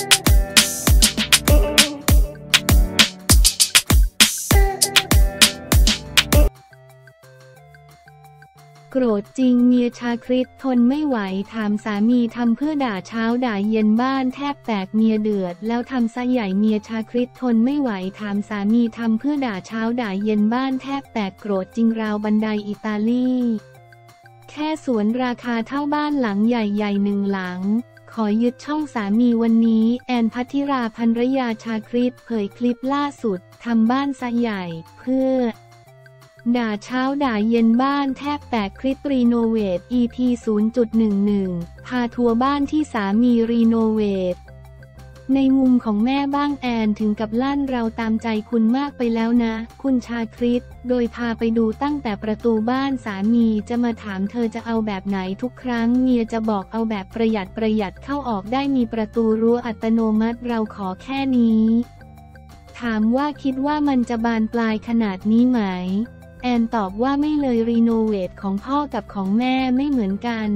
โกรธจริงเมียชาคริตทนไม่ไหวถามสามีทำเพื่อด่าเช้าด่าเย็นบ้านแทบแตกเมียเดือด แล้วทำซะใหญ่เมียชาคริตทนไม่ไหวถามสามีทำเพื่อด่าเช้าด่าเย็นบ้านแทบแตกโกรธจริงราวบันไดอิตาลี แค่สวนราคาเท่าบ้านหลังใหญ่ๆหนึ่งหลัง ขอยึดช่องสามีวันนี้ แอนพัทิราภรรยาชาคริตเผยคลิปล่าสุดทำบ้านซะใหญ่ เพื่อ ด่าเช้าด่าเย็นบ้านแทบแตกคลิปรีโนเวท EP 0.11 พาทัวร์บ้านที่สามีรีโนเวท ในมุมของแม่บ้างแอนถึงกับลั่นเราตามใจคุณมากไปแล้วนะ คุณชาคริต โดยพาไปดูตั้งแต่ประตูบ้านสามีจะมาถามเธอจะเอาแบบไหนทุกครั้งเมียจะบอกเอาแบบประหยัดประหยัดเข้าออกได้มีประตูรั้วอัตโนมัติเราขอแค่นี้ ถามว่าคิดว่ามันจะบานปลายขนาดนี้ไหม แอนตอบว่าไม่เลย renovate ของพ่อกับของแม่ไม่เหมือนกัน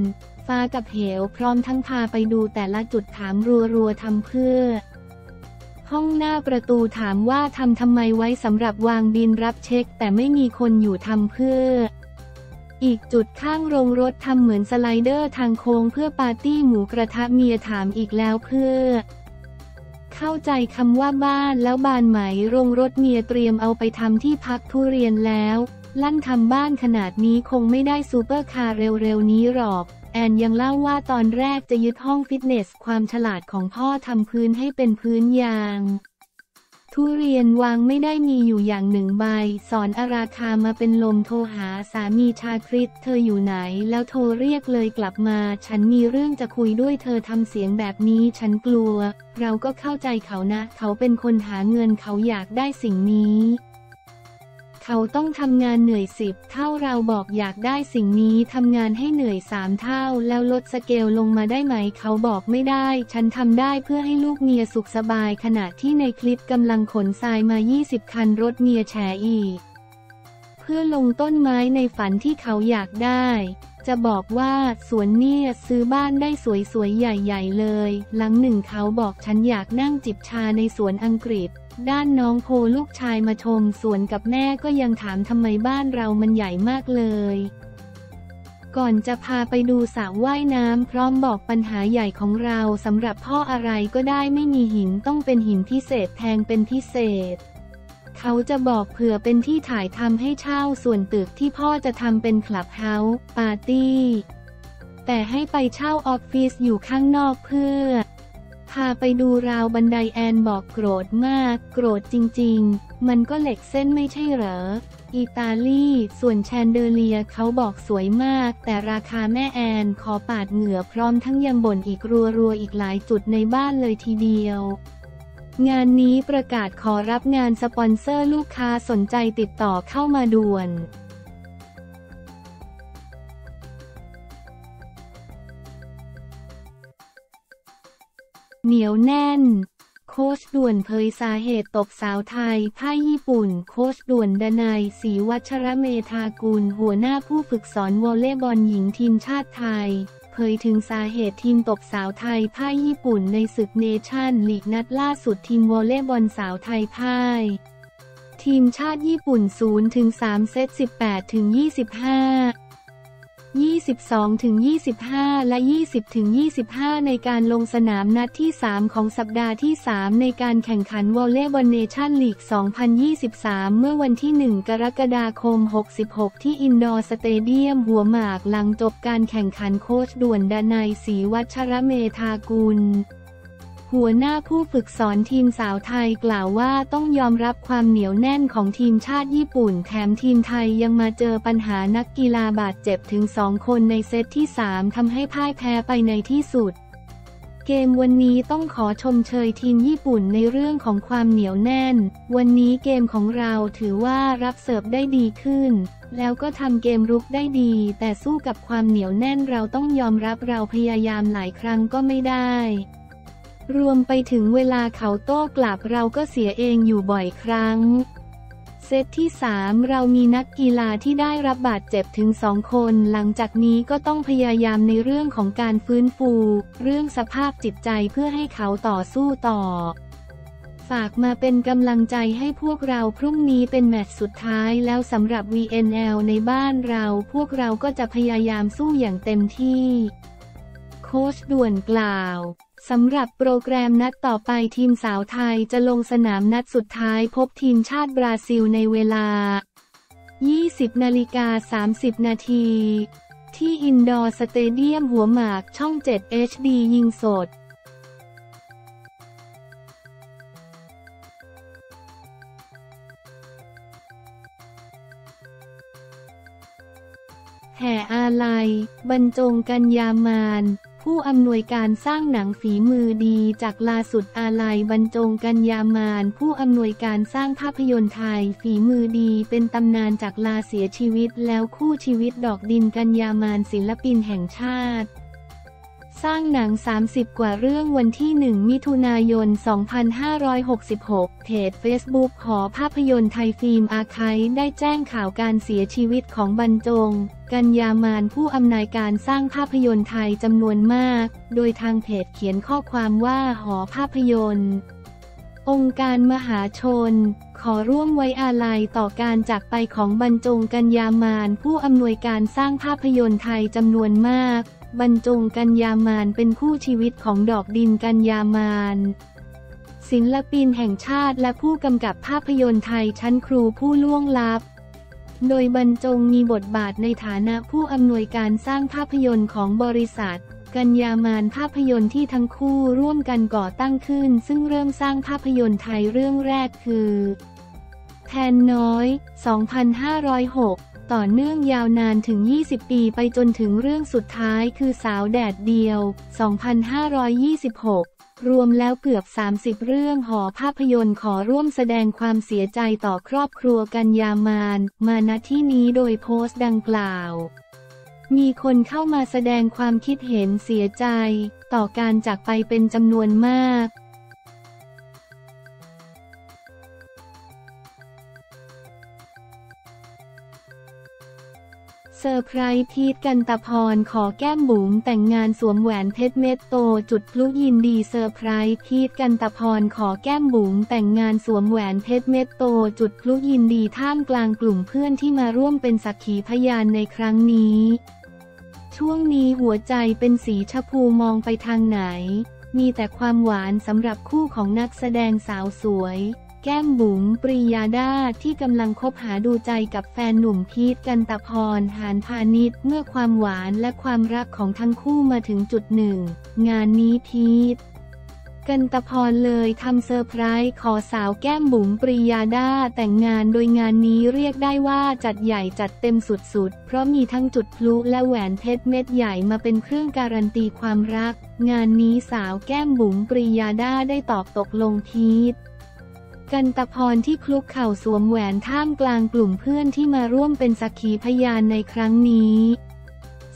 ฟ้ากับเหวพร้อมทั้งพาไปดูแต่ละจุดถามรัวๆทำเพื่อ ห้องหน้าประตูถามว่าทำทำไมไว้สำหรับวางบิลรับเช็ค แต่ไม่มีคนอยู่ทำเพื่อ อีกจุดข้างโรงรถทำเหมือน slider ทางโค้งเพื่อปาร์ตี้หมูกระทะเมียถามอีกแล้วเพื่อ เข้าใจคำว่าบ้านแล้วบานไหมโรงรถเมียเตรียมเอาไปทำที่พักทุเรียนแล้ว ลั่นทำบ้านขนาดนี้คงไม่ได้ซูเปอร์คาร์เร็วๆนี้หรอก แอนยังเล่าว่าตอนแรกจะยึดห้องฟิตเนส ความฉลาดของพ่อทำพื้นให้เป็นพื้นยาง ทุเรียนวางไม่ได้มีอยู่อย่างหนึ่งใบเสนอราคามาเป็นลมโทรหาสามีชาคริตเธออยู่ไหน แล้วโทรเรียกเลยกลับมา ฉันมีเรื่องจะคุยด้วยเธอทำเสียงแบบนี้ฉันกลัว เราก็เข้าใจเขานะ เขาเป็นคนหาเงินเขาอยากได้สิ่งนี้ เขาต้องทำงานเหนื่อยสิบเท่าเราบอกอยากได้สิ่งนี้ทำงานให้เหนื่อยสามเท่า แล้วลดสเกลลงมาได้ไหม เขาบอกไม่ได้ ฉันทำได้เพื่อให้ลูกเมียสุขสบาย ขณะที่ในคลิปกำลังขนทรายมา 20 คันรถเมียแฉอีก เพื่อลงต้นไม้ในฝันที่เขาอยากได้จะบอกว่าสวนเนี่ยซื้อบ้านได้สวยๆ ใหญ่ ๆ เลย หลังหนึ่งเขาบอกฉันอยากนั่งจิบชาในสวนอังกฤษ ด้านน้องโพลูกชายมาชมสวนกับแม่ก็ยังถามทำไมบ้านเรามันใหญ่มากเลย ก่อนจะพาไปดูสระว่ายน้ำพร้อมบอกปัญหาใหญ่ของเราสำหรับพ่ออะไรก็ได้ไม่มีหินต้องเป็นหินพิเศษแทงเป็นพิเศษ เขาจะบอกเผื่อเป็นที่ถ่ายทำให้เช่าส่วนตึกที่พ่อจะทำเป็นคลับเฮาส์ปาร์ตี้ แต่ให้ไปเช่าออฟฟิศอยู่ข้างนอกเพื่อ พาไปดูราวบันไดแอนบอกโกรธมาก โกรธจริง ๆ มันก็เหล็กเส้นไม่ใช่เหรอ อิตาลี ส่วนแชนเดเลียเขาบอกสวยมาก แต่ราคาแม่แอนขอปาดเหงื่อพร้อมทั้งยังบ่นอีกรัวๆอีกหลายจุดในบ้านเลยทีเดียวงานนี้ประกาศขอรับงานสปอนเซอร์ลูกค้าสนใจติดต่อเข้ามาด่วน เหนียวแน่น โค้ชด่วนเผยสาเหตุตกสาวไทยพ่าญี่ปุ่น โค้ชด่วนดนายศรีวัชระเมธากุล หัวหน้าผู้ฝึกสอนวอลเลย์บอลหญิงทีมชาติไทยเผยถึงสาเหตุทีมตกสาวไทยพ่ายญี่ปุ่นในศึกเนชั่นลีกนัดล่าสุดทีมวอลเลย์บอลสาวไทยพ่าย ทีมชาติญี่ปุ่น0ถึง3เซต 18ถึง25 22-25 และ 20-25 ในการลงสนามนัดที่ 3 ของสัปดาห์ที่ 3 ในการแข่งขันวอลเลย์บอลเนชั่นลีก 2023 เมื่อวันที่ 1 กรกฎาคม 66 ที่อินดอร์สเตเดียมหัวหมากหลังจบการแข่งขันโค้ชด่วนดานายศรีวัชระเมธากุล หัวหน้าผู้ฝึกสอนทีมสาวไทยกล่าวว่าต้องยอมรับความเหนียวแน่นของทีมชาติญี่ปุ่น แถมทีมไทยยังมาเจอปัญหานักกีฬาบาดเจ็บถึงสองคนในเซตที่ 3ทำให้พ่ายแพ้ไปในที่สุด เกมวันนี้ต้องขอชมเชยทีมญี่ปุ่นในเรื่องของความเหนียวแน่น วันนี้เกมของเราถือว่ารับเสิร์ฟได้ดีขึ้น แล้วก็ทำเกมรุกได้ดี แต่สู้กับความเหนียวแน่นเราต้องยอมรับเราพยายามหลายครั้งก็ไม่ได้ รวมไปถึงเวลาเขาโต้กลับเราก็เสียเองอยู่บ่อยครั้ง เซตที่ 3 เรามีนักกีฬาที่ได้รับบาดเจ็บถึง2คน หลังจากนี้ก็ต้องพยายามในเรื่องของการฟื้นฟู เรื่องสภาพจิตใจเพื่อให้เขาต่อสู้ต่อ ฝากมาเป็นกำลังใจให้พวกเราพรุ่งนี้เป็นแมตช์สุดท้ายแล้วสำหรับ VNL ในบ้านเราพวกเราก็จะพยายามสู้อย่างเต็มที่ โค้ชด่วนกล่าว สำหรับโปรแกรมนัดต่อไปทีมสาวไทยจะลงสนามนัดสุดท้ายพบทีมชาติบราซิลในเวลา 20นาฬิกา30 นาที ที่อินดอร์สเตเดียมหัวหมากช่อง 7 HD ยิงสดแห่อาลัย บรรจงกัญญามาลย์ ผู้อำนวยการสร้างหนังฝีมือดีจากล่าสุดอาลัยบรรจงกัญญามาลย์ ผู้อำนวยการสร้างภาพยนตร์ไทย ฝีมือดีเป็นตำนานจากลาเสียชีวิตแล้วคู่ชีวิตดอกดินกัญญามาลย์ศิลปินแห่งชาติ สร้างหนัง 30 กว่าเรื่องวันที่ 1 มิถุนายน 2566 เพจ Facebook หอภาพยนตร์ไทยฟิล์มอาคด์ได้แจ้งข่าวการเสียชีวิตของบรรจง กัญญามานผู้อำนวยการสร้างภาพยนตร์ไทยจำนวนมาก โดยทางเพจเขียนข้อความว่าหอภาพยนตร์ องค์การมหาชน ขอร่วมไว้อาลัยต่อการจากไปของบรรจงกัญญามานผู้อำนวยการสร้างภาพยนตร์ไทยจำนวนมาก บรรจงกัญญามานเป็นคู่ชีวิตของดอกดินกัญญามานศิลปินแห่งชาติและผู้กำกับภาพยนตร์ไทยชั้นครูผู้ล่วงลับ โดยบรรจงมีบทบาทในฐานะผู้อำนวยการสร้างภาพยนตร์ของบริษัท กัญญามานภาพยนตร์ที่ทั้งคู่ร่วมกันก่อตั้งขึ้น ซึ่งเริ่มสร้างภาพยนตร์ไทยเรื่องแรกคือ แทนน้อย 2506 ต่อเนื่องยาวนานถึง 20 ปีไปจนถึงเรื่องสุดท้ายคือสาวแดดเดียว 2526 รวมแล้วเกือบ 30 เรื่องหอภาพยนตร์ขอร่วมแสดงความเสียใจต่อครอบครัวกัญญามาน มาณที่นี้โดยโพสต์ดังกล่าว มีคนเข้ามาแสดงความคิดเห็นเสียใจ ต่อการจากไปเป็นจำนวนมาก เซอร์ไพรส์พีทกันตพรขอแก้มบุ๋มแต่งงานสวมแหวนเพชรเม็ดโต จุดพลุยินดีเซอร์ไพรส์พีทกันตพรขอแก้มบุ๋มแต่งงานสวมแหวนเพชรเม็ดโต จุดพลุยินดีท่ามกลางกลุ่มเพื่อนที่มาร่วมเป็นสักขีพยานในครั้งนี้ ช่วงนี้หัวใจเป็นสีชมพูมองไปทางไหน มีแต่ความหวานสำหรับคู่ของนักแสดงสาวสวย แก้มบุ๋มปรียาดาที่กำลังคบหาดูใจกับแฟนหนุ่มพีทกันตพรหาญพาณิชย์เมื่อความหวานและความรักของทั้งคู่มาถึงจุดหนึ่ง งานนี้พีทกันตพรเลยทำเซอร์ไพรส์ขอสาวแก้มบุ๋มปรียาดาแต่งงานโดยงานนี้เรียกได้ว่าจัดใหญ่จัดเต็มสุดๆ เพราะมีทั้งจุดพลุและแหวนเพชรเม็ดใหญ่มาเป็นเครื่องการันตีความรัก งานนี้สาวแก้มบุ๋มปรียาดาได้ตอบตกลงพีท กันตพรที่คลุกเข่าสวมแหวนท่ามกลางกลุ่มเพื่อนที่มาร่วมเป็นสักขีพยานในครั้งนี้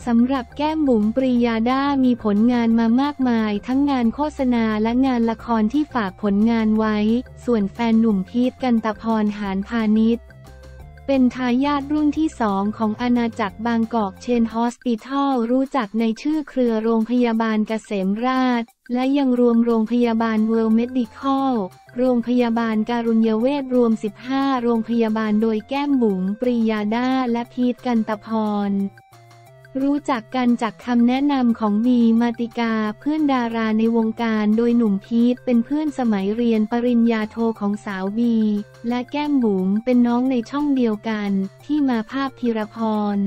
สำหรับแก้มบุ๋มปรียาดามีผลงานมามากมาย ทั้งงานโฆษณาและงานละครที่ฝากผลงานไว้ ส่วนแฟนหนุ่มพีทกันตพรหานพาณิชย์ เป็นทายาทรุ่นที่สองของอาณาจักรบางกอกเชนฮอสปิทอลรู้จักในชื่อเครือโรงพยาบาลเกษมราช และยังรวมโรงพยาบาลเวิลด์เมดิคอลโรงพยาบาลการุญยเวชรวม 15 โรงพยาบาลโดยแก้มบุ๋มปรียาดาและพีทกันตพร รู้จักกันจากคำแนะนำของบีมาติกาเพื่อนดาราในวงการโดยหนุ่มพีทเป็นเพื่อนสมัยเรียนปริญญาโทของสาวบี และแก้มบุ๋มเป็นน้องในช่องเดียวกัน ที่มาภาพธีรพร